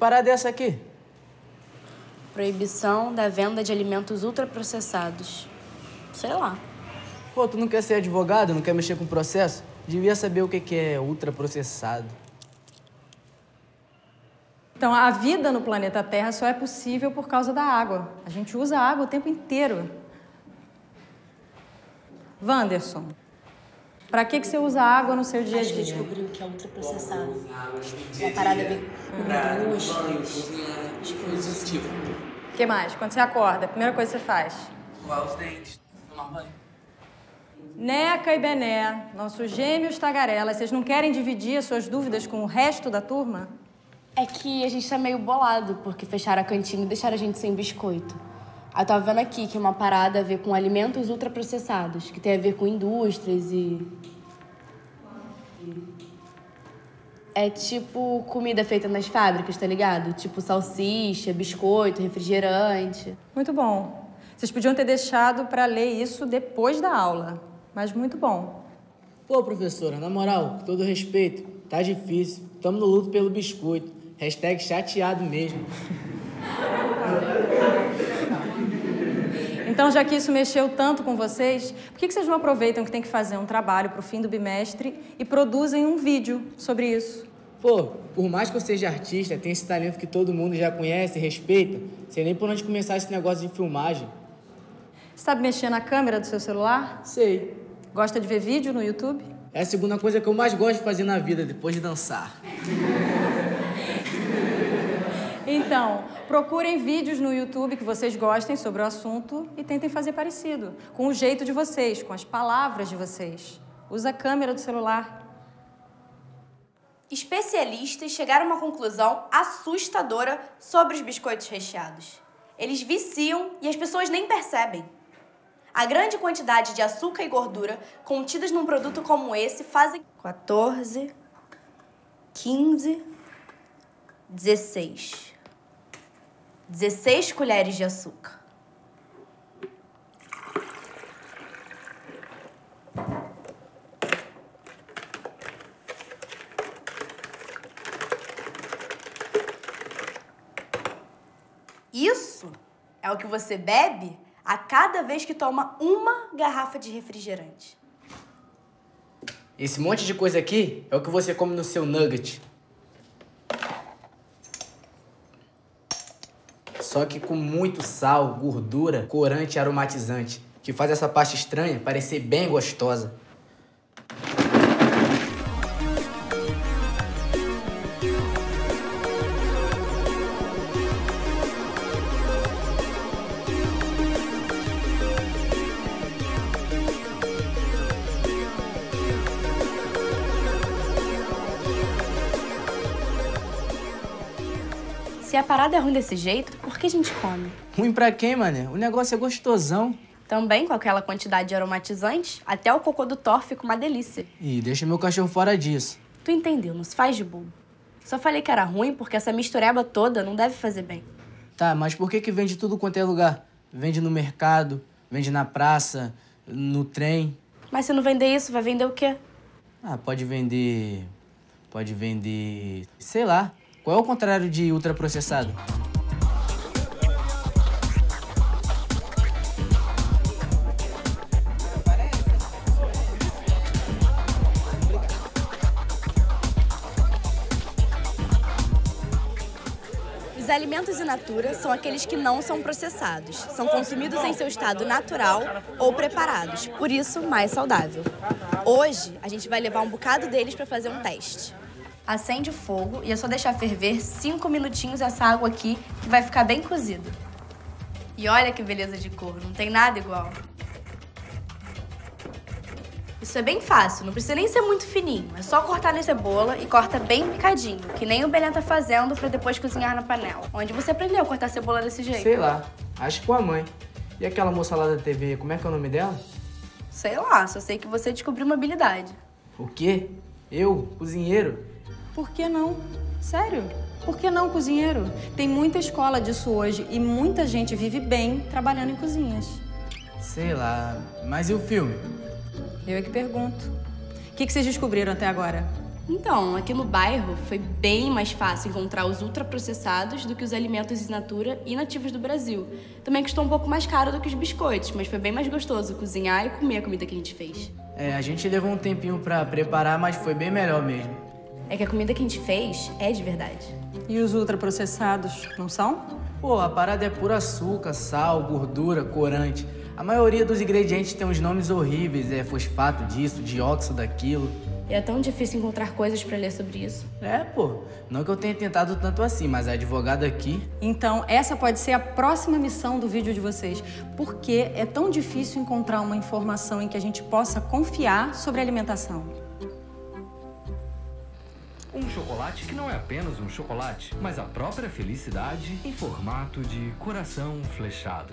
Parada é essa aqui? Proibição da venda de alimentos ultraprocessados. Sei lá. Pô, tu não quer ser advogado, não quer mexer com processo? Devia saber o que que é ultraprocessado. Então, a vida no planeta Terra só é possível por causa da água. A gente usa a água o tempo inteiro. Wanderson, para que, que você usa água no seu dia a Acho que dia? descobriu que é ultraprocessado. Uma parada bem com indústrias, as coisas assim. O que mais? Quando você acorda, a primeira coisa que você faz? Escovar os dentes, tomar banho. Neca e Bené, nossos gêmeos tagarelas, vocês não querem dividir as suas dúvidas com o resto da turma? É que a gente tá meio bolado, porque fecharam a cantina e deixaram a gente sem biscoito. Aí eu tava vendo aqui que é uma parada a ver com alimentos ultraprocessados, que tem a ver com indústrias e. É tipo comida feita nas fábricas, tá ligado? Tipo salsicha, biscoito, refrigerante. Muito bom. Vocês podiam ter deixado para ler isso depois da aula, mas muito bom. Pô, professora, na moral, com todo respeito, tá difícil. Tamo no luto pelo biscoito. Hashtag chateado mesmo. Então, já que isso mexeu tanto com vocês, por que que vocês não aproveitam que tem que fazer um trabalho para o fim do bimestre e produzem um vídeo sobre isso? Pô, por mais que eu seja artista, tenha esse talento que todo mundo já conhece e respeita, sei nem por onde começar esse negócio de filmagem. Sabe mexer na câmera do seu celular? Sei. Gosta de ver vídeo no YouTube? É a segunda coisa que eu mais gosto de fazer na vida, depois de dançar. Então, procurem vídeos no YouTube que vocês gostem sobre o assunto e tentem fazer parecido, com o jeito de vocês, com as palavras de vocês. Usa a câmera do celular. Especialistas chegaram a uma conclusão assustadora sobre os biscoitos recheados. Eles viciam e as pessoas nem percebem. A grande quantidade de açúcar e gordura contidas num produto como esse fazem 14, 15, 16. 16 colheres de açúcar. Isso é o que você bebe a cada vez que toma uma garrafa de refrigerante. Esse monte de coisa aqui é o que você come no seu nugget. Só que com muito sal, gordura, corante e aromatizante, que faz essa pasta estranha parecer bem gostosa. Se a parada é ruim desse jeito, por que a gente come? Ruim pra quem, mané? O negócio é gostosão. Também com aquela quantidade de aromatizantes, até o cocô do Thor fica uma delícia. Ih, deixa meu cachorro fora disso. Tu entendeu, não se faz de bobo. Só falei que era ruim porque essa mistureba toda não deve fazer bem. Tá, mas por que que vende tudo quanto é lugar? Vende no mercado, vende na praça, no trem. Mas se não vender isso, vai vender o quê? Ah, pode vender. Pode vender. Sei lá. Qual é o contrário de ultraprocessado? Os alimentos in natura são aqueles que não são processados. São consumidos em seu estado natural ou preparados, por isso mais saudável. Hoje, a gente vai levar um bocado deles para fazer um teste. Acende o fogo e é só deixar ferver cinco minutinhos essa água aqui, que vai ficar bem cozida. E olha que beleza de cor, não tem nada igual. Isso é bem fácil, não precisa nem ser muito fininho. É só cortar na cebola e corta bem picadinho, que nem o Belém tá fazendo pra depois cozinhar na panela. Onde você aprendeu a cortar cebola desse jeito? Sei lá. Acho que com a mãe. E aquela moça lá da TV, como é que é o nome dela? Sei lá, só sei que você descobriu uma habilidade. O quê? Eu? Cozinheiro? Por que não? Sério? Por que não cozinheiro? Tem muita escola disso hoje e muita gente vive bem trabalhando em cozinhas. Sei lá. Mas e o filme? Eu é que pergunto. O que, que vocês descobriram até agora? Então, aqui no bairro foi bem mais fácil encontrar os ultraprocessados do que os alimentos in natura e nativos do Brasil. Também custou um pouco mais caro do que os biscoitos, mas foi bem mais gostoso cozinhar e comer a comida que a gente fez. É, a gente levou um tempinho pra preparar, mas foi bem melhor mesmo. É que a comida que a gente fez é de verdade. E os ultraprocessados não são? Pô, a parada é puro açúcar, sal, gordura, corante. A maioria dos ingredientes tem uns nomes horríveis, é fosfato disso, dióxido daquilo. E é tão difícil encontrar coisas pra ler sobre isso. É, pô, não que eu tenha tentado tanto assim, mas a advogada aqui. Então, essa pode ser a próxima missão do vídeo de vocês. Por que é tão difícil encontrar uma informação em que a gente possa confiar sobre alimentação? Um chocolate que não é apenas um chocolate, mas a própria felicidade em formato de coração flechado.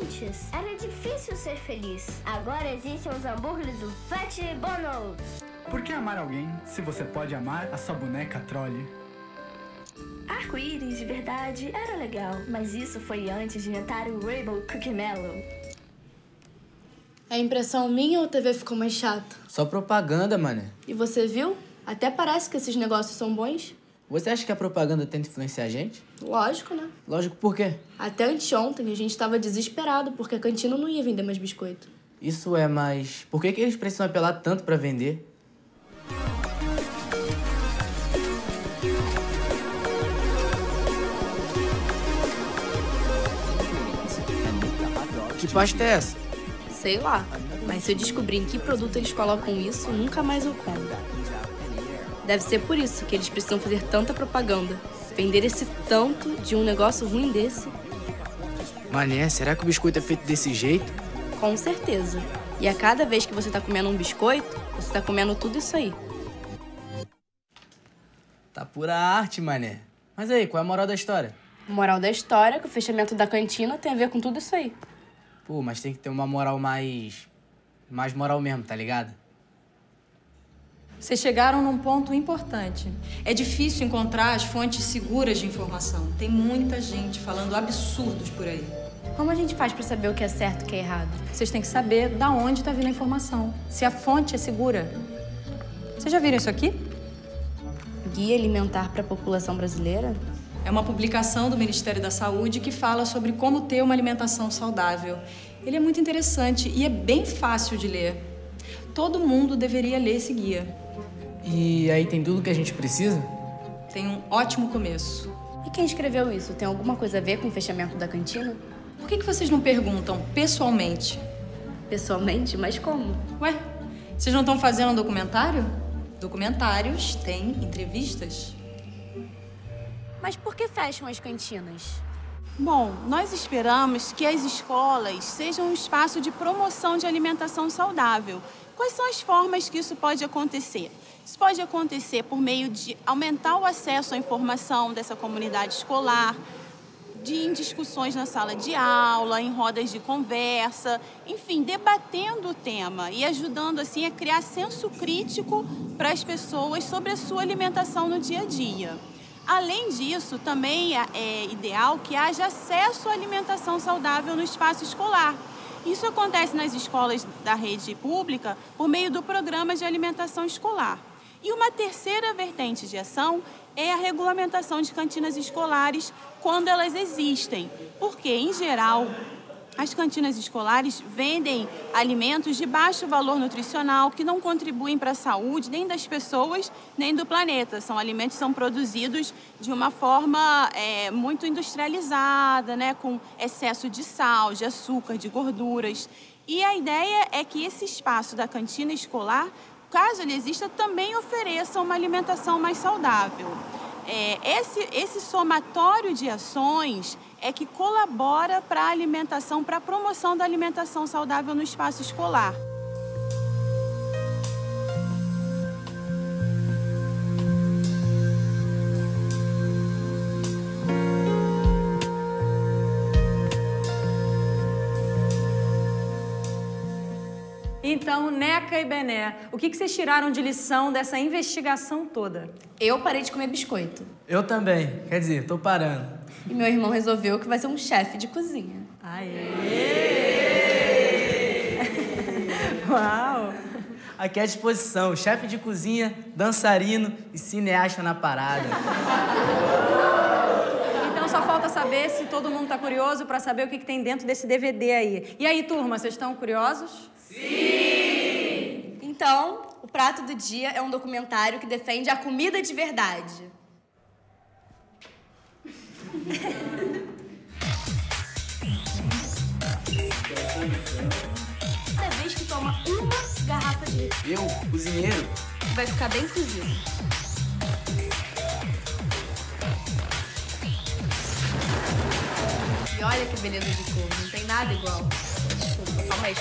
Antes era difícil ser feliz. Agora existem os hambúrgueres do Fat Bonos. Por que amar alguém se você pode amar a sua boneca trole? Arco-íris de verdade era legal, mas isso foi antes de inventar o Rainbow Cookie Mellow. É impressão minha ou a TV ficou mais chata? Só propaganda, mané. E você viu? Até parece que esses negócios são bons. Você acha que a propaganda tenta influenciar a gente? Lógico, né? Lógico, por quê? Até anteontem a gente tava desesperado porque a cantina não ia vender mais biscoito. Isso é, mas por que, que eles precisam apelar tanto pra vender? Que pasta é essa? Sei lá, mas se eu descobrir em que produto eles colocam isso, nunca mais eu como. Deve ser por isso que eles precisam fazer tanta propaganda. Vender esse tanto de um negócio ruim desse, Mané, será que o biscoito é feito desse jeito? com certeza. E a cada vez que você tá comendo um biscoito, você tá comendo tudo isso aí. Tá pura arte, mané. Mas aí, qual é a moral da história? A moral da história é que o fechamento da cantina tem a ver com tudo isso aí. Pô, mas tem que ter uma moral mais. mais moral mesmo, tá ligado? Vocês chegaram num ponto importante. É difícil encontrar as fontes seguras de informação. Tem muita gente falando absurdos por aí. Como a gente faz pra saber o que é certo e o que é errado? Vocês têm que saber da onde está vindo a informação, se a fonte é segura. Vocês já viram isso aqui? Guia alimentar pra população brasileira? É uma publicação do Ministério da Saúde que fala sobre como ter uma alimentação saudável. Ele é muito interessante e é bem fácil de ler. Todo mundo deveria ler esse guia. E aí tem tudo que a gente precisa? Tem um ótimo começo. E quem escreveu isso? Tem alguma coisa a ver com o fechamento da cantina? Por que, que vocês não perguntam pessoalmente? Pessoalmente? Mas como? Ué, vocês não estão fazendo um documentário? Documentários têm entrevistas. Mas por que fecham as cantinas? Bom, nós esperamos que as escolas sejam um espaço de promoção de alimentação saudável. Quais são as formas que isso pode acontecer? Isso pode acontecer por meio de aumentar o acesso à informação dessa comunidade escolar, de em discussões na sala de aula, em rodas de conversa, enfim, debatendo o tema e ajudando assim a criar senso crítico para as pessoas sobre a sua alimentação no dia a dia. Além disso, também é- é ideal que haja acesso à alimentação saudável no espaço escolar. Isso acontece nas escolas da rede pública por meio do programa de alimentação escolar. E uma terceira vertente de ação é a regulamentação de cantinas escolares quando elas existem. Porque, em geral, as cantinas escolares vendem alimentos de baixo valor nutricional que não contribuem para a saúde nem das pessoas nem do planeta. São alimentos que são produzidos de uma forma é, muito industrializada, né, com excesso de sal, de açúcar, de gorduras. E a ideia é que esse espaço da cantina escolar, caso ele exista, também ofereça uma alimentação mais saudável. É, esse, esse somatório de ações é que colabora para a alimentação, para a promoção da alimentação saudável no espaço escolar. Então, Neca e Bené, o que que vocês tiraram de lição dessa investigação toda? Eu parei de comer biscoito. Eu também. Quer dizer, tô parando. E meu irmão resolveu que vai ser um chefe de cozinha. Aê! Uau! Aqui é à disposição, chefe de cozinha, dançarino e cineasta na parada. Então só falta saber se todo mundo tá curioso para saber o que, que tem dentro desse DVD aí. E aí, turma, vocês estão curiosos? Então, o prato do dia é um documentário que defende a comida de verdade. Cada vez que toma uma garrafa de Eu, cozinheiro, vai ficar bem cozido. E olha que beleza de cor, não tem nada igual. Desculpa, só mais.